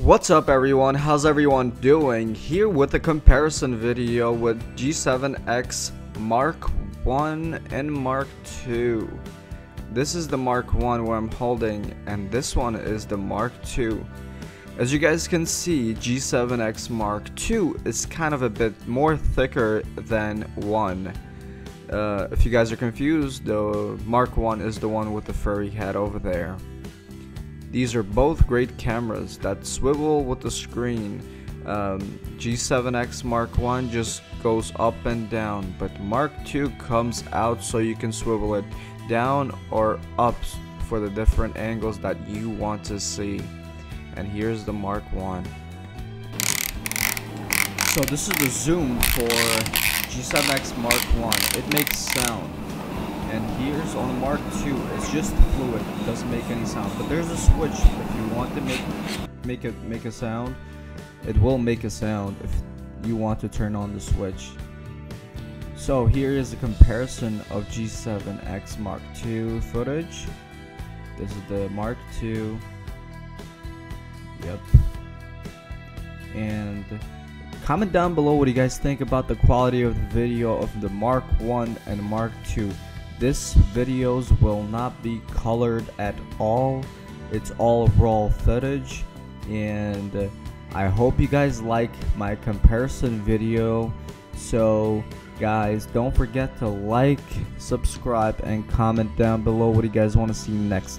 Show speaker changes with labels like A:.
A: What's up everyone, how's everyone doing? Here with a comparison video with G7X Mark 1 and Mark 2. This is the Mark 1 where I'm holding and this one is the Mark 2. As you guys can see, G7X Mark II is kind of a bit more thicker than 1. Uh, if you guys are confused, the Mark 1 is the one with the furry head over there. These are both great cameras that swivel with the screen. Um, G7X Mark 1 just goes up and down, but Mark 2 comes out so you can swivel it down or up for the different angles that you want to see. And here's the Mark 1. So this is the zoom for G7X Mark 1. It makes sound. And here's on the Mark 2, it's just fluid, it doesn't make any sound. But there's a switch if you want to make make it make a sound, it will make a sound if you want to turn on the switch. So here is a comparison of G7X Mark II footage. This is the Mark II. Yep. And comment down below what you guys think about the quality of the video of the Mark 1 and Mark 2. This videos will not be colored at all. It's all raw footage and I hope you guys like my comparison video. So guys, don't forget to like, subscribe and comment down below what you guys want to see next.